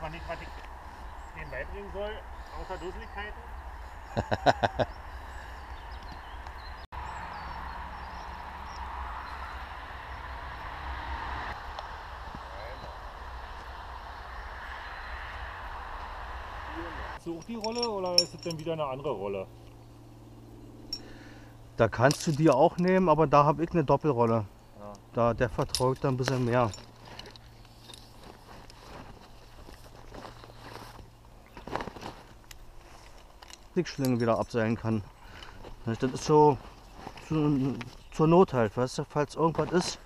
man nicht, was ich denen beibringen soll, außer Dusseligkeiten. So auch die Rolle oder ist es denn wieder eine andere Rolle? Da kannst du die auch nehmen, aber da habe ich eine Doppelrolle. Ja. Da, der vertraut dann ein bisschen mehr. Dickschlinge wieder abseilen kann. Das ist so, zur Not halt, weißt du, falls irgendwas ist.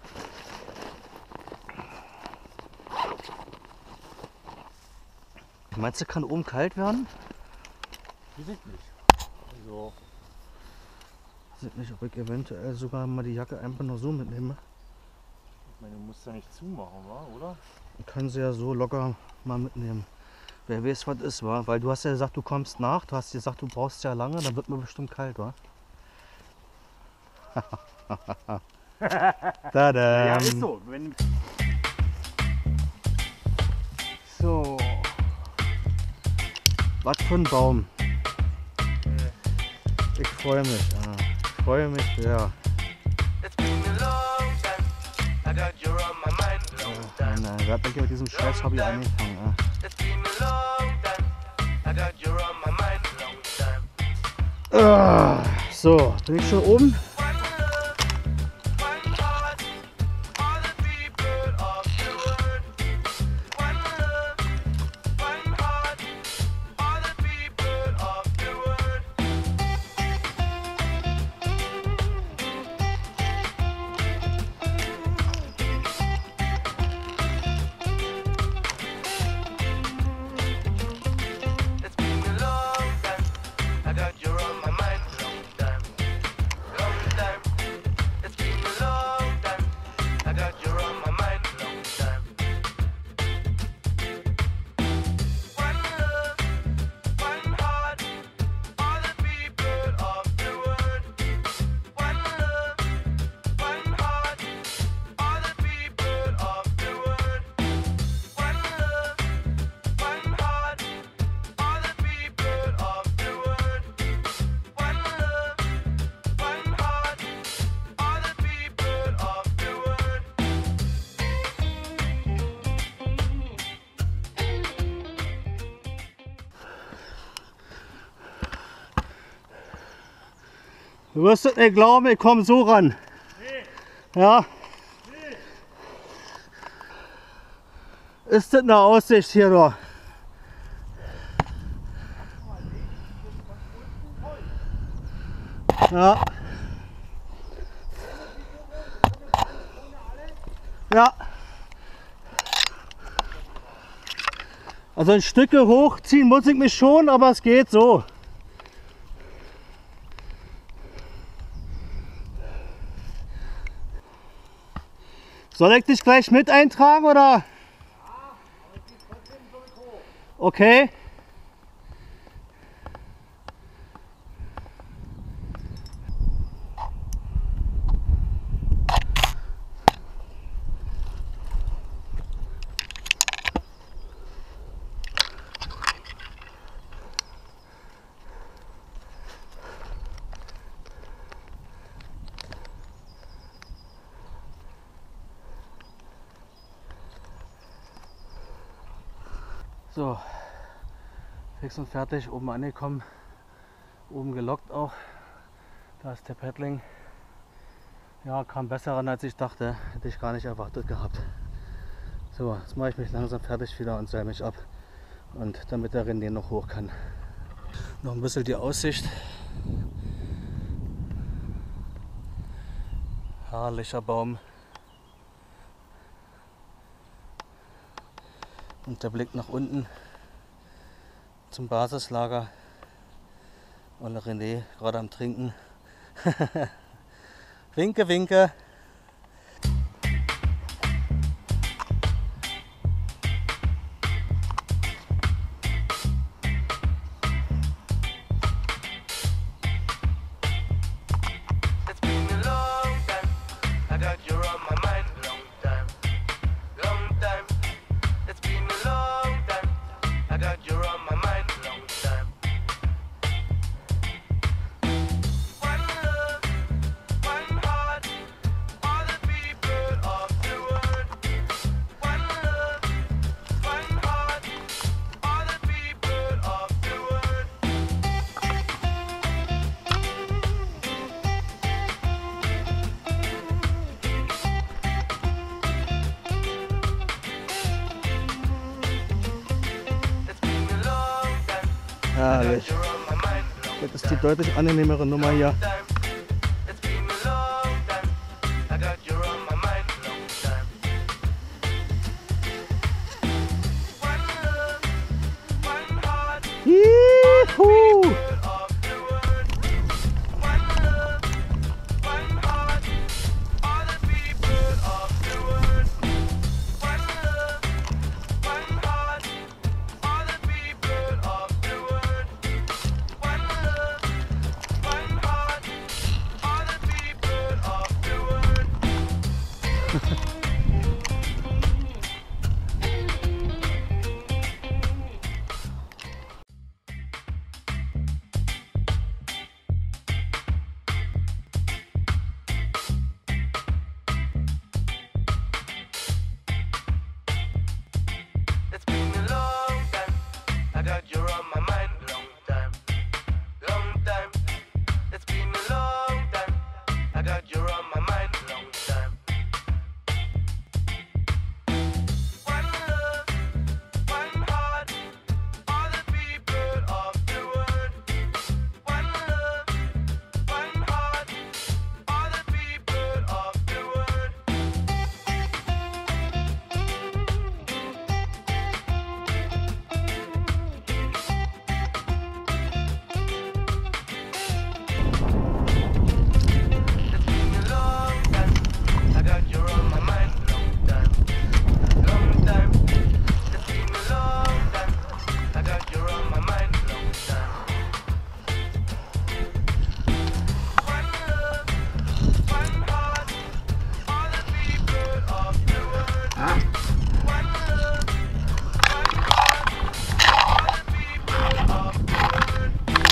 Meinst du, kann oben kalt werden? Weiß ich nicht. Also, weiß nicht, ob ich eventuell sogar mal die Jacke einfach nur so mitnehme. ich meine, du musst ja nicht zumachen, oder? Kann sie ja so locker mal mitnehmen. Wer weiß, was ist, wa? Weil du hast ja gesagt, du kommst nach. Du hast gesagt, du brauchst ja lange, dann wird mir bestimmt kalt, wa? Tada! Ja, ist so. Wenn, So. Was für ein Baum. Ich freue mich. Ja. Ich freue mich sehr. Nein, nein, wer hat mit diesem scheiß Hobby angefangen? Time. Ah, so, bin ich schon oben? Du wirst es nicht glauben, ich komme so ran. Ja. Ist das eine Aussicht hier doch? Ja. Ja. Also ein Stücke hochziehen muss ich mich schon, aber es geht so. Soll ich dich gleich mit eintragen oder? Okay. So, fix und fertig, oben angekommen, oben gelockt auch. Da ist der Paddling. Ja, kam besser ran als ich dachte, hätte ich gar nicht erwartet gehabt. So, jetzt mache ich mich langsam fertig wieder und seil mich ab. Und damit der René noch hoch kann. Noch ein bisschen die Aussicht. Herrlicher Baum. Und der Blick nach unten zum Basislager. Und René gerade am Trinken. winke, winke. Herrlich. Das ist die deutlich angenehmere Nummer hier.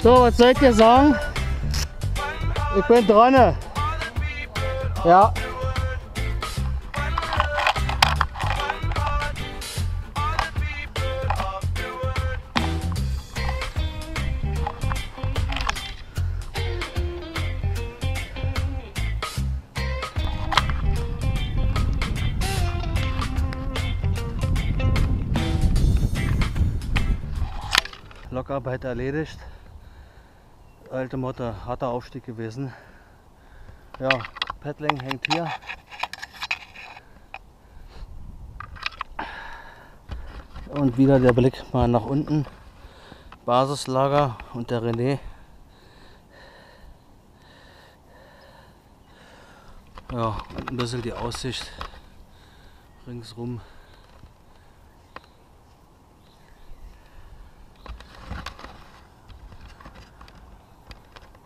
So, was sollt ihr sagen? Ich bin dran. Ja. Lockarbeit erledigt. Alte Motte, harter Aufstieg gewesen. Ja, Paddling hängt hier. Und wieder der Blick mal nach unten. Basislager und der René. Ja, und ein bisschen die Aussicht ringsrum.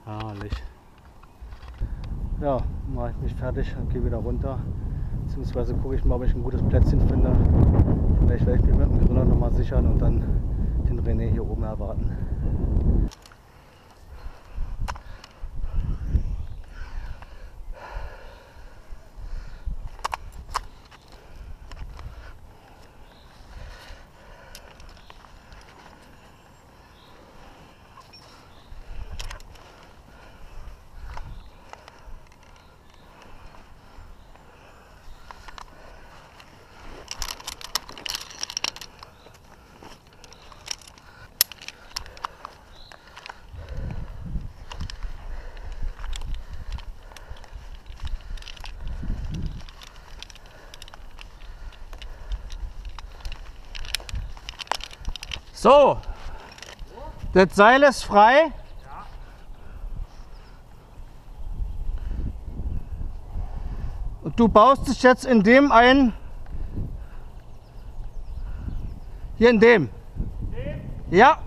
Herrlich. Ja, mache ich mich fertig und gehe wieder runter. Beziehungsweise gucke ich mal, ob ich ein gutes Plätzchen finde. Vielleicht werde ich mich mit dem Gründer nochmal sichern und dann den René hier oben erwarten. So, das Seil ist frei. Und du baust dich jetzt in dem ein. Hier in dem. Ja.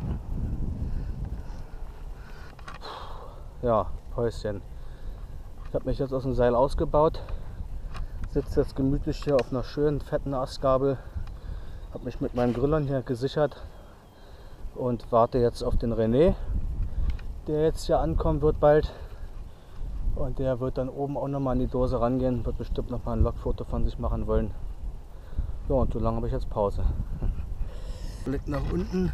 Ja, Päuschen. Ich habe mich jetzt aus dem Seil ausgebaut. Sitze jetzt gemütlich hier auf einer schönen fetten Astgabel. Habe mich mit meinen Grillern hier gesichert und warte jetzt auf den René, der jetzt hier ankommen wird bald. Und der wird dann oben auch nochmal an die Dose rangehen, wird bestimmt nochmal ein Logfoto von sich machen wollen. Ja, und so lange habe ich jetzt Pause. Blick nach unten.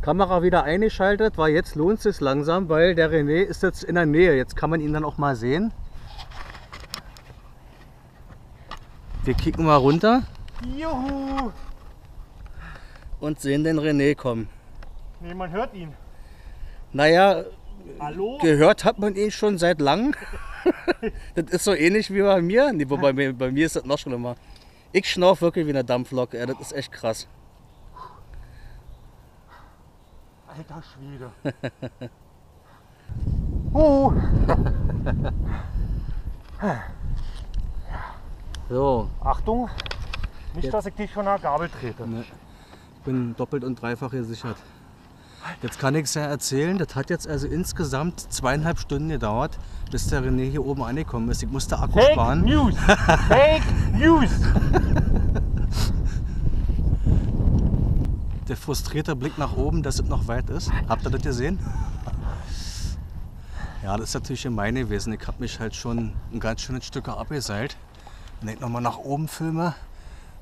Kamera wieder eingeschaltet, weil jetzt lohnt es sich langsam, weil der René ist jetzt in der Nähe. Jetzt kann man ihn dann auch mal sehen. Wir kicken mal runter. Juhu! Und sehen den René kommen. Nee, man hört ihn. Naja, Hallo? gehört hat man ihn schon seit langem. das ist so ähnlich wie bei mir. Nee, wobei bei, mir ist das noch schlimmer. Ich schnauf wirklich wie eine Dampflok. Ja, das ist echt krass. Alter Schwede. oh, So, Achtung, nicht, Jetzt. dass ich dich von der Gabel trete. Ne. Ich bin doppelt und dreifach gesichert. Jetzt kann ich es ja erzählen, das hat jetzt also insgesamt zweieinhalb Stunden gedauert, bis der René hier oben angekommen ist. Ich musste Akku Fake sparen. News! Fake News! Der frustrierte Blick nach oben, dass es noch weit ist. Habt ihr das gesehen? Ja, das ist natürlich gemein gewesen. Ich habe mich halt schon ein ganz schönes Stück abgeseilt. Wenn ich nochmal nach oben filme,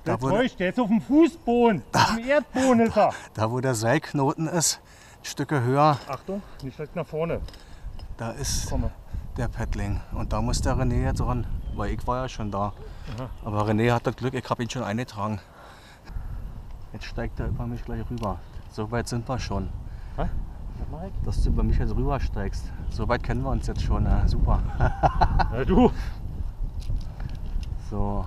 Der da wo, der, täuscht, der ist auf dem Fußboden. Auf dem Erdboden ist er. da wo der Seilknoten ist, ein Stücke höher, Achtung, nicht schlecht nach vorne. da ist Komme. der Paddling. Und da muss der René jetzt ran, weil ich war ja schon da. Aber René hat das Glück, ich habe ihn schon eingetragen. Jetzt steigt er über mich gleich rüber. So weit sind wir schon. Ich? Dass du über mich jetzt rübersteigst. So weit kennen wir uns jetzt schon. Ja, super. Na du. So.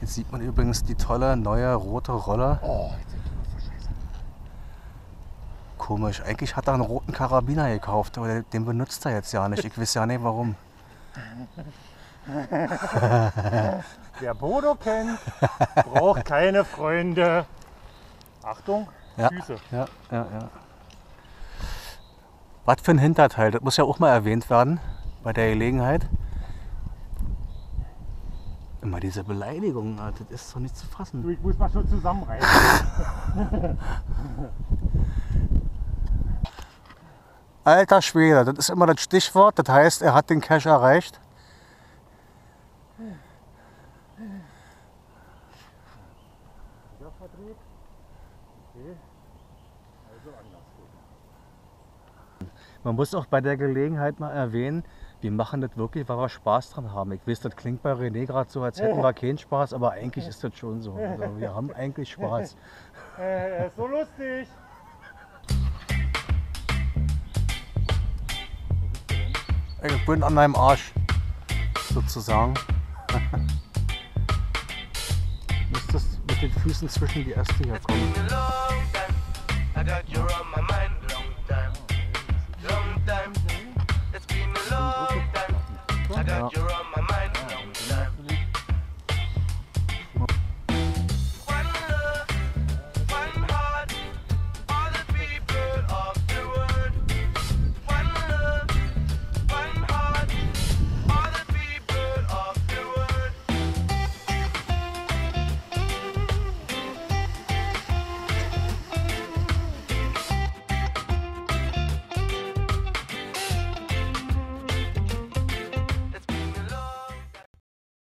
Jetzt sieht man übrigens die tolle neue rote Rolle. Oh, Komisch. Eigentlich hat er einen roten Karabiner gekauft, aber den benutzt er jetzt ja nicht. Ich weiß ja nicht warum. Wer Bodo kennt, braucht keine Freunde. Achtung, Ja. Füße. Ja, ja, ja. Was für ein Hinterteil, das muss ja auch mal erwähnt werden bei der Gelegenheit. Immer diese Beleidigungen, ah, das ist doch nicht zu fassen. Du, ich muss mal schon zusammenreißen. Alter Schwede, das ist immer das Stichwort, das heißt, er hat den Cash erreicht. Wieder verdreht. Okay. Also anders. Man muss auch bei der Gelegenheit mal erwähnen, wir machen das wirklich, weil wir Spaß dran haben. Ich weiß, das klingt bei René gerade so, als hätten wir keinen Spaß, aber eigentlich ist das schon so. Also wir haben eigentlich Spaß. Äh, er ist so lustig. Ich bin an deinem Arsch, sozusagen. Müsstest mit den Füßen zwischen die Äste hier kommen.